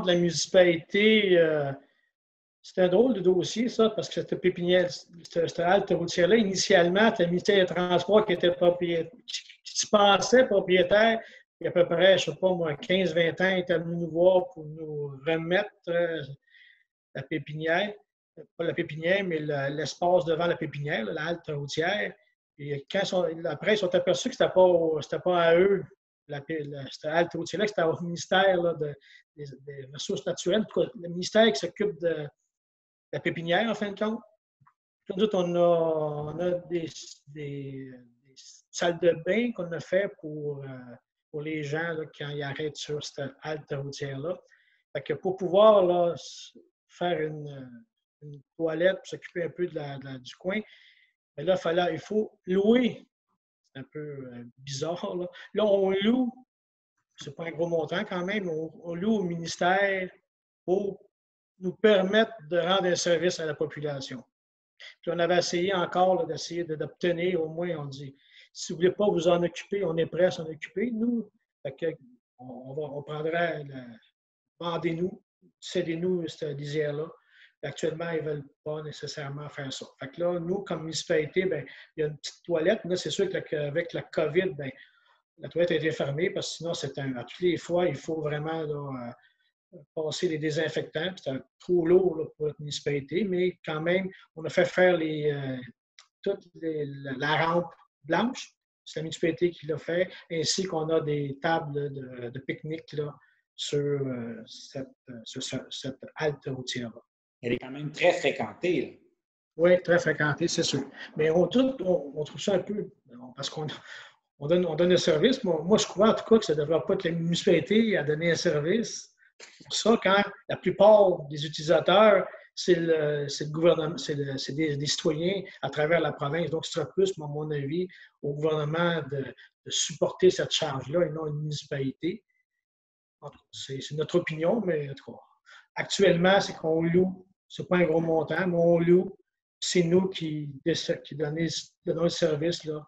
de la municipalité, euh, c'était un drôle de dossier, ça, parce que cette pépinière, cette halte routière-là, initialement, c'était le ministère des Transports qui était propriétaire, qui se pensait propriétaire. Il y a à peu près, je ne sais pas moi, 15-20 ans, il était venu nous voir pour nous remettre euh, la pépinière. Pas la pépinière, mais l'espace devant la pépinière, la halte routière. Et quand après, ils sont aperçus que ce n'était pas, pas à eux la, la, routière-là, c'était au ministère des, Ressources naturelles, le ministère qui s'occupe de la pépinière, en fin de compte. Nous on a, des, salles de bain qu'on a fait pour, pour les gens quand ils arrêtent sur cette halte routière-là. que pour pouvoir faire une, toilette, s'occuper un peu de du coin, ben là, il faut louer un peu euh, bizarre. Là, on loue, c'est pas un gros montant quand même, on, loue au ministère pour nous permettre de rendre un service à la population. Puis on avait essayé encore d'essayer d'obtenir, au moins, on dit, si vous ne voulez pas vous en occuper, on est prêt à s'en occuper. Nous, on, on, prendrait, vendez-nous, cédez-nous cette lisière-là. Actuellement, ils ne veulent pas nécessairement faire ça. Là, nous, comme municipalité, bien, il y a une petite toilette. Là, c'est sûr qu'avec la COVID, bien, la toilette a été fermée parce que sinon, c'est un, à toutes les fois, il faut vraiment euh, passer les désinfectants. C'est trop lourd pour notre municipalité, mais quand même, on a fait faire les, euh, toute la rampe blanche. C'est la municipalité qui l'a fait, ainsi qu'on a des tables de, pique-nique sur, euh, cette, sur cette halte routière-là elle est quand même très fréquentée. Oui, très fréquentée, c'est sûr. Mais on, trouve ça un peu, parce qu'on on donne, on donne un service. Moi, je crois en tout cas que ça ne devrait pas être la municipalité à donner un service. Pour ça, quand la plupart des utilisateurs, c'est le, le, gouvernement, c'est des, citoyens à travers la province. Donc, ce sera plus, à mon avis, au gouvernement de, supporter cette charge-là et non une municipalité. C'est notre opinion, mais en tout cas, actuellement, c'est qu'on loue c'est pas un gros montant, mais on loue. C'est nous qui, donnons, le service là,